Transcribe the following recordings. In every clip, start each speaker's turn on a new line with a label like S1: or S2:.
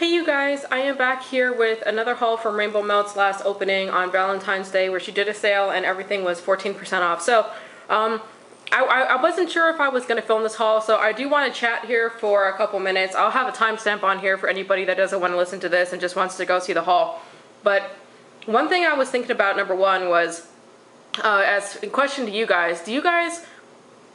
S1: Hey you guys, I am back here with another haul from Rainbow Melt's last opening on Valentine's Day where she did a sale and everything was 14% off. So, um, I, I, wasn't sure if I was going to film this haul, so I do want to chat here for a couple minutes. I'll have a timestamp on here for anybody that doesn't want to listen to this and just wants to go see the haul. But one thing I was thinking about, number one, was uh, as a question to you guys, do you guys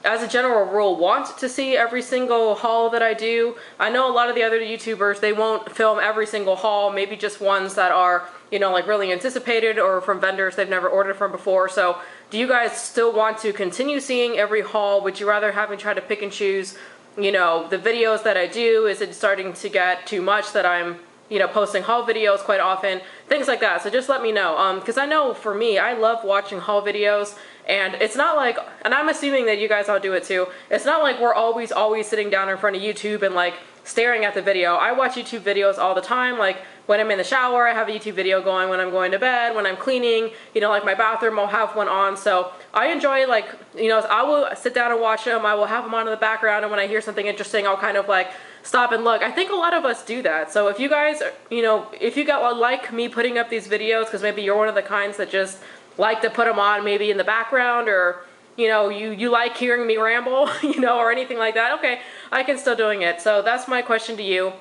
S1: as a general rule, want to see every single haul that I do. I know a lot of the other YouTubers, they won't film every single haul, maybe just ones that are, you know, like really anticipated or from vendors they've never ordered from before. So do you guys still want to continue seeing every haul? Would you rather have me try to pick and choose, you know, the videos that I do? Is it starting to get too much that I'm you know, posting haul videos quite often, things like that. So just let me know. Because um, I know for me, I love watching haul videos. And it's not like, and I'm assuming that you guys all do it too, it's not like we're always, always sitting down in front of YouTube and like staring at the video. I watch YouTube videos all the time. Like when I'm in the shower, I have a YouTube video going. When I'm going to bed, when I'm cleaning, you know, like my bathroom, I'll have one on. So I enjoy like, you know, I will sit down and watch them. I will have them on in the background. And when I hear something interesting, I'll kind of like stop and look. I think a lot of us do that. So if you guys, you know, if you got like me putting up these videos, because maybe you're one of the kinds that just like to put them on maybe in the background or you know, you, you like hearing me ramble, you know, or anything like that, okay, I can still doing it. So that's my question to you.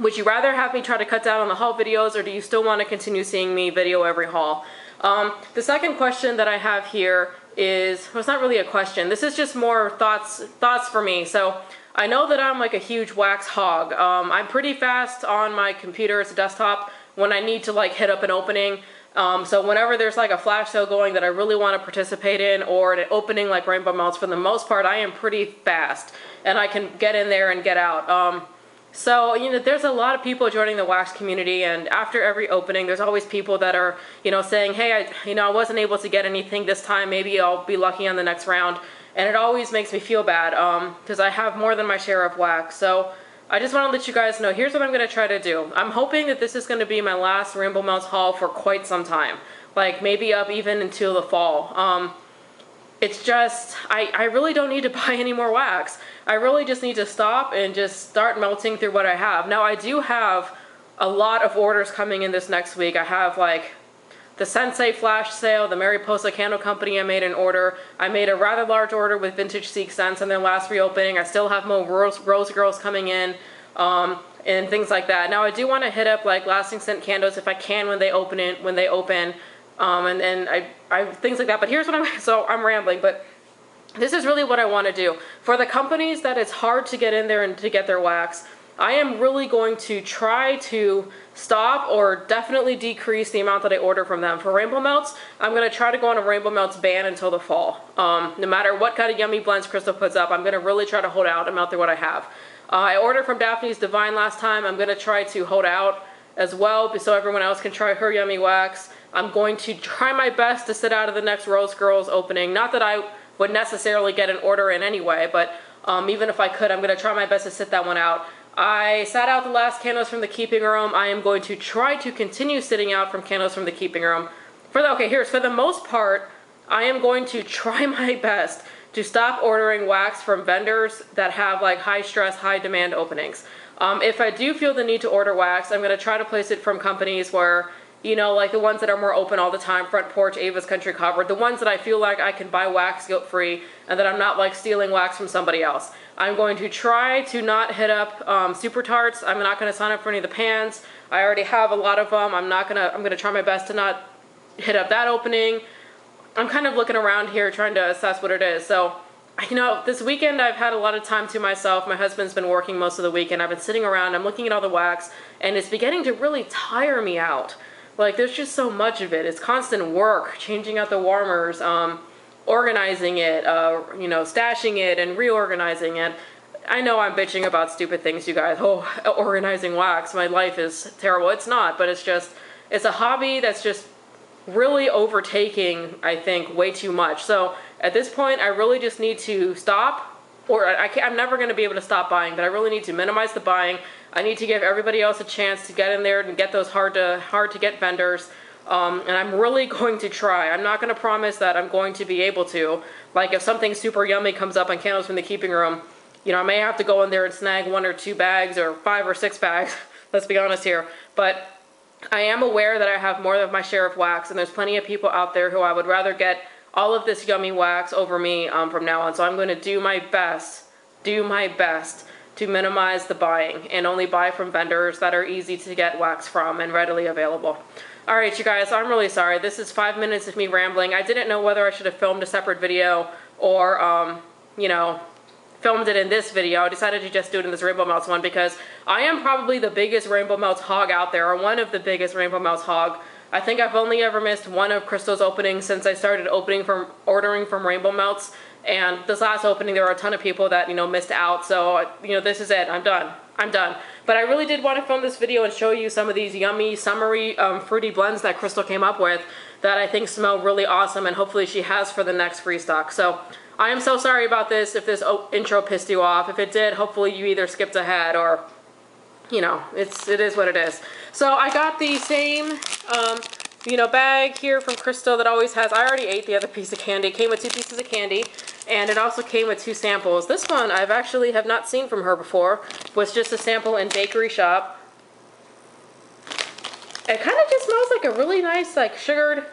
S1: Would you rather have me try to cut down on the haul videos or do you still want to continue seeing me video every haul? Um, the second question that I have here is, well, it's not really a question. This is just more thoughts, thoughts for me. So I know that I'm like a huge wax hog. Um, I'm pretty fast on my computer as a desktop when I need to like hit up an opening. Um, so whenever there's like a flash sale going that I really want to participate in or an opening like Rainbow Melts, for the most part, I am pretty fast and I can get in there and get out. Um, so, you know, there's a lot of people joining the wax community and after every opening, there's always people that are, you know, saying, hey, I, you know, I wasn't able to get anything this time. Maybe I'll be lucky on the next round. And it always makes me feel bad because um, I have more than my share of wax. So I just want to let you guys know, here's what I'm going to try to do. I'm hoping that this is going to be my last Rainbow Melts haul for quite some time. Like maybe up even until the fall. Um, it's just, I, I really don't need to buy any more wax. I really just need to stop and just start melting through what I have. Now I do have a lot of orders coming in this next week. I have like the Sensei flash sale, the Mariposa Candle Company, I made an order. I made a rather large order with Vintage Seek Scents in their last reopening. I still have more Rose, Rose Girls coming in um, and things like that. Now I do want to hit up like lasting scent candles if I can when they open it, when they open, um, and then I, I things like that. But here's what I'm so I'm rambling, but this is really what I want to do for the companies that it's hard to get in there and to get their wax. I am really going to try to stop or definitely decrease the amount that I order from them. For Rainbow Melts, I'm going to try to go on a Rainbow Melts ban until the fall. Um, no matter what kind of yummy blends Crystal puts up, I'm going to really try to hold out amount through what I have. Uh, I ordered from Daphne's Divine last time. I'm going to try to hold out as well so everyone else can try her yummy wax. I'm going to try my best to sit out of the next Rose Girls opening. Not that I would necessarily get an order in anyway, but um, even if I could, I'm going to try my best to sit that one out. I sat out the last candles from the keeping room. I am going to try to continue sitting out from candles from the keeping room. For the, okay, here's for the most part, I am going to try my best to stop ordering wax from vendors that have like high stress, high demand openings. Um, if I do feel the need to order wax, I'm going to try to place it from companies where you know, like the ones that are more open all the time, Front Porch, Ava's Country Covered, the ones that I feel like I can buy wax guilt free and that I'm not like stealing wax from somebody else. I'm going to try to not hit up um, Super Tarts. I'm not going to sign up for any of the pans. I already have a lot of them. I'm not to, I'm going to try my best to not hit up that opening. I'm kind of looking around here trying to assess what it is. So, you know, this weekend I've had a lot of time to myself. My husband's been working most of the weekend. I've been sitting around, I'm looking at all the wax, and it's beginning to really tire me out. Like there's just so much of it. It's constant work, changing out the warmers, um, organizing it, uh, you know, stashing it and reorganizing it. I know I'm bitching about stupid things, you guys. Oh, organizing wax. My life is terrible. It's not, but it's just, it's a hobby that's just really overtaking, I think, way too much. So at this point, I really just need to stop or I am never going to be able to stop buying, but I really need to minimize the buying. I need to give everybody else a chance to get in there and get those hard to hard to get vendors. Um, and I'm really going to try. I'm not going to promise that I'm going to be able to. Like if something super yummy comes up on candles from the keeping room, you know, I may have to go in there and snag one or two bags or five or six bags. Let's be honest here. But I am aware that I have more than my share of wax, and there's plenty of people out there who I would rather get all of this yummy wax over me um, from now on. So I'm going to do my best, do my best to minimize the buying and only buy from vendors that are easy to get wax from and readily available. All right, you guys, I'm really sorry. This is five minutes of me rambling. I didn't know whether I should have filmed a separate video or, um, you know, filmed it in this video. I decided to just do it in this Rainbow Melts one because I am probably the biggest Rainbow Melts hog out there, or one of the biggest Rainbow Melts hog. I think I've only ever missed one of Crystal's openings since I started opening from ordering from Rainbow Melts. And this last opening, there were a ton of people that, you know, missed out. So, you know, this is it. I'm done. I'm done. But I really did want to film this video and show you some of these yummy, summery, um, fruity blends that Crystal came up with that I think smell really awesome and hopefully she has for the next free stock. So I am so sorry about this if this intro pissed you off. If it did, hopefully you either skipped ahead or, you know, it's, it is what it is. So I got the same, um, you know, bag here from Crystal that always has, I already ate the other piece of candy. It came with two pieces of candy. And it also came with two samples. This one I've actually have not seen from her before. Was just a sample in Bakery Shop. It kind of just smells like a really nice like sugared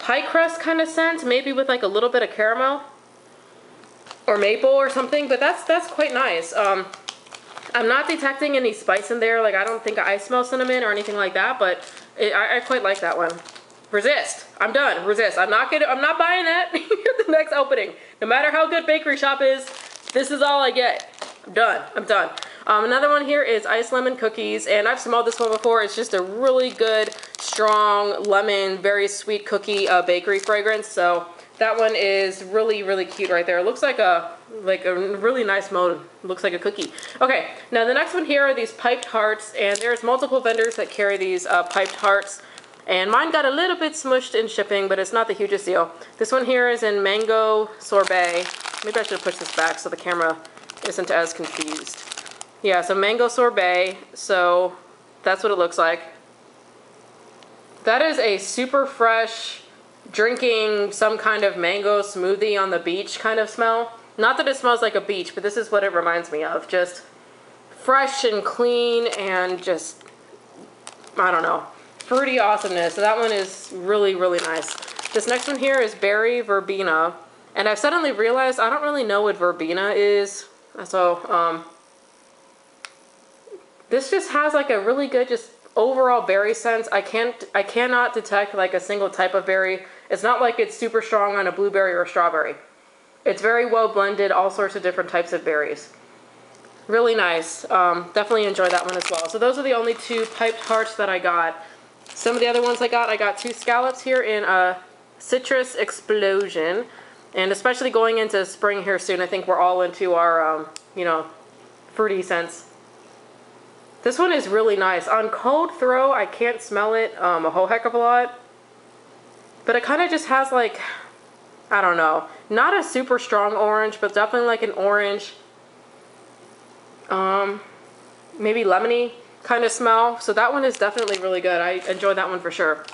S1: pie crust kind of scent. Maybe with like a little bit of caramel. Or maple or something. But that's that's quite nice. Um, I'm not detecting any spice in there. Like I don't think I smell cinnamon or anything like that. But it, I, I quite like that one resist. I'm done. Resist. I'm not gonna. I'm not buying that at the next opening. No matter how good Bakery Shop is, this is all I get. I'm done. I'm done. Um, another one here is Ice Lemon Cookies, and I've smelled this one before. It's just a really good, strong lemon, very sweet cookie uh, bakery fragrance. So that one is really, really cute right there. It looks like a like a really nice mode. looks like a cookie. Okay, now the next one here are these piped hearts, and there's multiple vendors that carry these uh, piped hearts. And mine got a little bit smushed in shipping, but it's not the hugest deal. This one here is in Mango Sorbet. Maybe I should push this back so the camera isn't as confused. Yeah, so Mango Sorbet. So that's what it looks like. That is a super fresh, drinking some kind of mango smoothie on the beach kind of smell. Not that it smells like a beach, but this is what it reminds me of. Just fresh and clean and just, I don't know, fruity awesomeness. So that one is really, really nice. This next one here is Berry Verbena. And I've suddenly realized I don't really know what verbena is. So, um, this just has like a really good just overall berry sense. I can't, I cannot detect like a single type of berry. It's not like it's super strong on a blueberry or strawberry. It's very well blended, all sorts of different types of berries. Really nice. Um, definitely enjoy that one as well. So those are the only two piped hearts that I got. Some of the other ones I got, I got two scallops here in a citrus explosion. And especially going into spring here soon, I think we're all into our, um, you know, fruity scents. This one is really nice. On cold throw, I can't smell it um, a whole heck of a lot. But it kind of just has like, I don't know, not a super strong orange, but definitely like an orange, um, maybe lemony kind of smell. So that one is definitely really good. I enjoy that one for sure.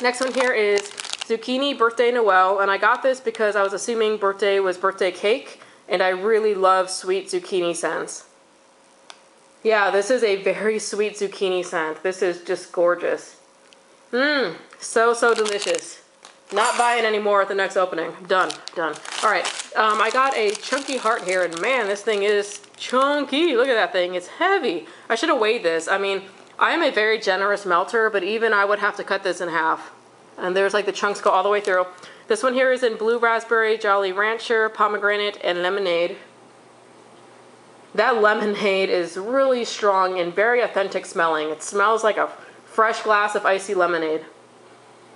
S1: Next one here is Zucchini Birthday Noel. And I got this because I was assuming birthday was birthday cake. And I really love sweet zucchini scents. Yeah, this is a very sweet zucchini scent. This is just gorgeous. Mmm, so, so delicious. Not buying anymore at the next opening. Done, done. All right, um, I got a chunky heart here, and man, this thing is chunky. Look at that thing. It's heavy. I should have weighed this. I mean, I am a very generous melter, but even I would have to cut this in half. And there's like the chunks go all the way through. This one here is in blue raspberry, jolly rancher, pomegranate, and lemonade. That lemonade is really strong and very authentic smelling. It smells like a fresh glass of icy lemonade.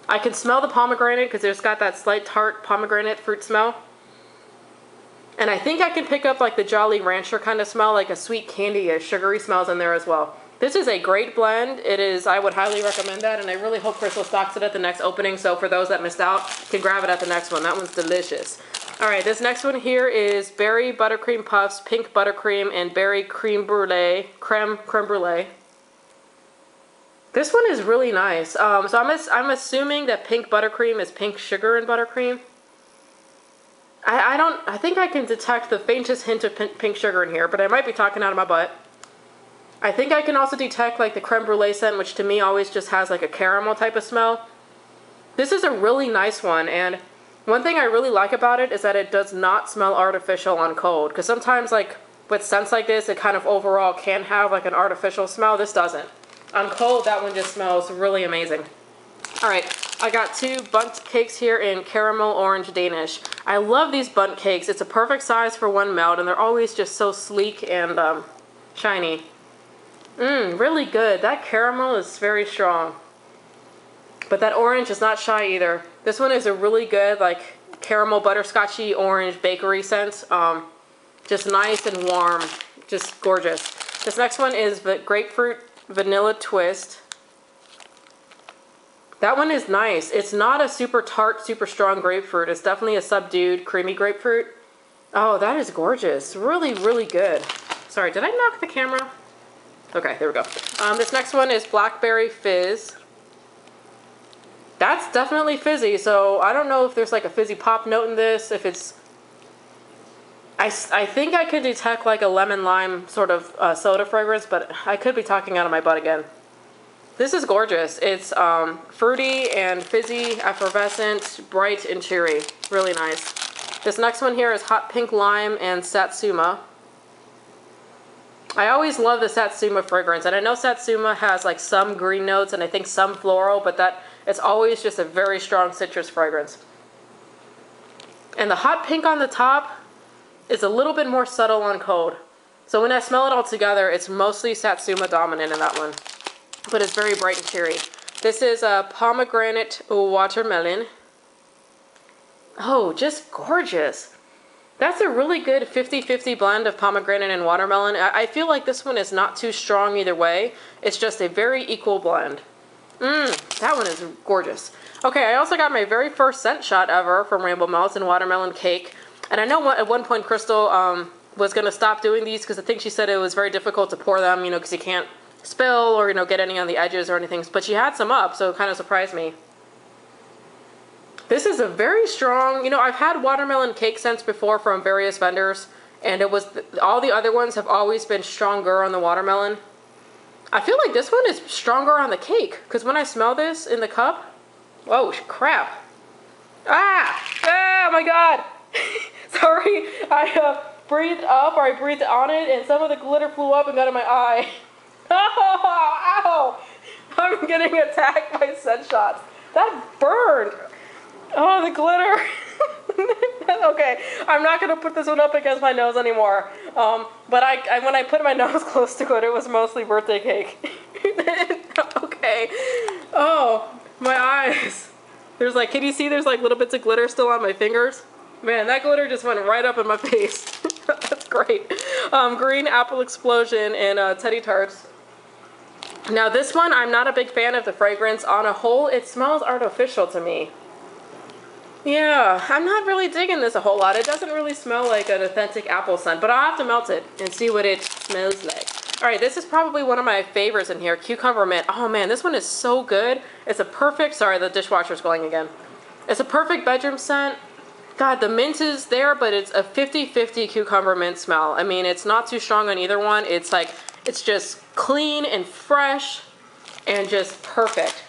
S1: I can smell the pomegranate because it's got that slight tart pomegranate fruit smell. And I think I can pick up like the Jolly Rancher kind of smell, like a sweet candy, a sugary smells in there as well. This is a great blend. It is, I would highly recommend that, and I really hope Crystal stocks it at the next opening, so for those that missed out, can grab it at the next one. That one's delicious. All right, this next one here is Berry Buttercream Puffs, Pink Buttercream, and Berry Cream Brulee, Creme, Creme Brulee. This one is really nice. Um, so I'm, I'm assuming that pink buttercream is pink sugar and buttercream. I, I don't, I think I can detect the faintest hint of pink sugar in here, but I might be talking out of my butt. I think I can also detect like the creme brulee scent, which to me always just has like a caramel type of smell. This is a really nice one, and one thing I really like about it is that it does not smell artificial on cold. Because sometimes like with scents like this, it kind of overall can have like an artificial smell. This doesn't. On cold, that one just smells really amazing. All right, I got two Bundt cakes here in caramel orange Danish. I love these Bundt cakes. It's a perfect size for one melt, and they're always just so sleek and um, shiny. Mmm, really good. That caramel is very strong. But that orange is not shy either. This one is a really good, like, caramel butterscotchy orange bakery scent. Um, just nice and warm. Just gorgeous. This next one is the grapefruit vanilla twist. That one is nice. It's not a super tart, super strong grapefruit. It's definitely a subdued, creamy grapefruit. Oh, that is gorgeous. Really, really good. Sorry, did I knock the camera? Okay, there we go. Um, this next one is Blackberry Fizz. That's definitely fizzy, so I don't know if there's like a fizzy pop note in this, if it's... I, I think I could detect like a lemon lime sort of uh, soda fragrance, but I could be talking out of my butt again. This is gorgeous. It's um, fruity and fizzy, effervescent, bright and cheery. Really nice. This next one here is Hot Pink Lime and Satsuma. I always love the Satsuma fragrance, and I know Satsuma has like some green notes and I think some floral, but that it's always just a very strong citrus fragrance. And the hot pink on the top is a little bit more subtle on cold. So when I smell it all together, it's mostly Satsuma dominant in that one. But it's very bright and cheery. This is a pomegranate watermelon. Oh, just gorgeous. That's a really good 50-50 blend of pomegranate and watermelon. I, feel like this one is not too strong either way. It's just a very equal blend. Mmm, that one is gorgeous. Okay, I also got my very first scent shot ever from Rainbow Melts and Watermelon Cake. And I know at one point Crystal um, was going to stop doing these because I think she said it was very difficult to pour them, you know, because you can't spill or, you know, get any on the edges or anything. But she had some up, so it kind of surprised me. This is a very strong, you know, I've had watermelon cake scents before from various vendors, and it was, all the other ones have always been stronger on the watermelon. I feel like this one is stronger on the cake, because when I smell this in the cup, whoa, crap. Ah, ah, my God. Sorry, I uh, breathed up, or I breathed on it, and some of the glitter flew up and got in my eye. Oh, ow, I'm getting attacked by scent shots. That burned. Oh, the glitter. okay, I'm not gonna put this one up against my nose anymore. Um, but I, I, when I put my nose close to it, it was mostly birthday cake. okay. Oh, my eyes. There's like, can you see there's like little bits of glitter still on my fingers? Man, that glitter just went right up in my face. That's great. Um, green apple explosion and uh, Teddy Tarts. Now this one, I'm not a big fan of the fragrance. On a whole, it smells artificial to me. Yeah, I'm not really digging this a whole lot. It doesn't really smell like an authentic apple scent, but I'll have to melt it and see what it smells like. All right, this is probably one of my favorites in here, cucumber mint. Oh man, this one is so good. It's a perfect, sorry, the dishwasher's going again. It's a perfect bedroom scent. God, the mint is there, but it's a 50-50 cucumber mint smell. I mean, it's not too strong on either one. It's like, it's just clean and fresh and just perfect.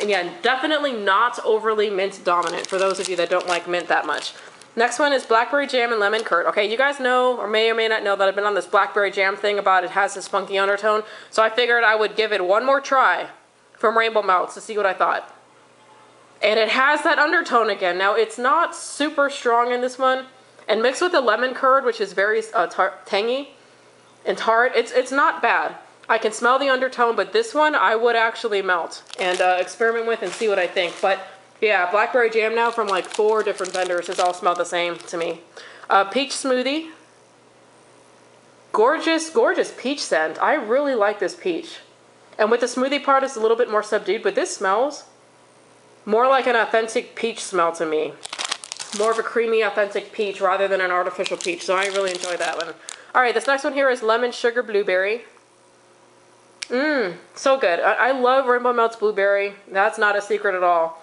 S1: And again, definitely not overly mint dominant for those of you that don't like mint that much. Next one is blackberry jam and lemon curd. Okay, you guys know or may or may not know that I've been on this blackberry jam thing about it has this funky undertone. So I figured I would give it one more try from Rainbow Melts to see what I thought. And it has that undertone again. Now, it's not super strong in this one. And mixed with the lemon curd, which is very uh, tangy and tart, it's, it's not bad. I can smell the undertone, but this one I would actually melt and uh, experiment with and see what I think. But yeah, blackberry jam now from like four different vendors has all smelled the same to me. Uh, peach smoothie. Gorgeous, gorgeous peach scent. I really like this peach. And with the smoothie part, it's a little bit more subdued, but this smells more like an authentic peach smell to me. More of a creamy, authentic peach rather than an artificial peach, so I really enjoy that one. All right, this next one here is lemon sugar blueberry. Mmm, so good. I, I, love Rainbow Melts Blueberry. That's not a secret at all.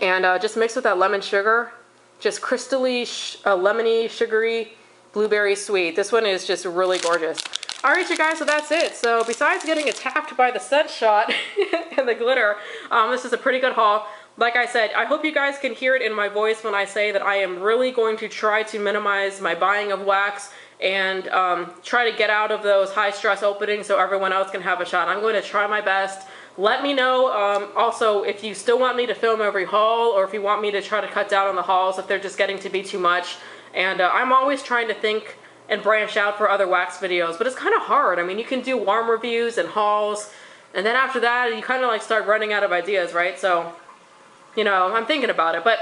S1: And uh, just mixed with that lemon sugar, just crystally, sh uh, lemony, sugary, blueberry sweet. This one is just really gorgeous. All right, you guys, so that's it. So besides getting attacked by the set shot and the glitter, um, this is a pretty good haul. Like I said, I hope you guys can hear it in my voice when I say that I am really going to try to minimize my buying of wax and um, try to get out of those high stress openings so everyone else can have a shot. I'm going to try my best. Let me know um, also if you still want me to film every haul or if you want me to try to cut down on the hauls if they're just getting to be too much. And uh, I'm always trying to think and branch out for other wax videos, but it's kind of hard. I mean, you can do warm reviews and hauls, and then after that, you kind of like start running out of ideas, right? So, you know, I'm thinking about it, but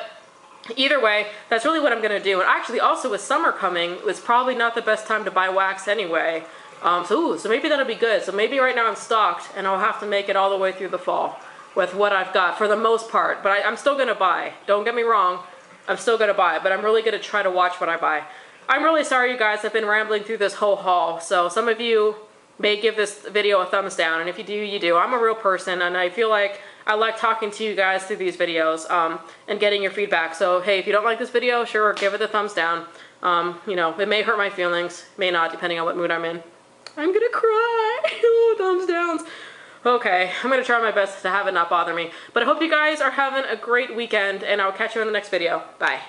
S1: either way, that's really what I'm going to do. And actually, also with summer coming, it's probably not the best time to buy wax anyway. Um, so, ooh, so maybe that'll be good. So maybe right now I'm stocked, and I'll have to make it all the way through the fall with what I've got for the most part. But I, I'm still going to buy. Don't get me wrong. I'm still going to buy, but I'm really going to try to watch what I buy. I'm really sorry, you guys. I've been rambling through this whole haul. So some of you may give this video a thumbs down, and if you do, you do. I'm a real person, and I feel like I like talking to you guys through these videos um, and getting your feedback. So hey, if you don't like this video, sure, give it a thumbs down. Um, you know, it may hurt my feelings, may not, depending on what mood I'm in. I'm gonna cry. thumbs downs. Okay, I'm gonna try my best to have it not bother me. But I hope you guys are having a great weekend, and I'll catch you in the next video. Bye.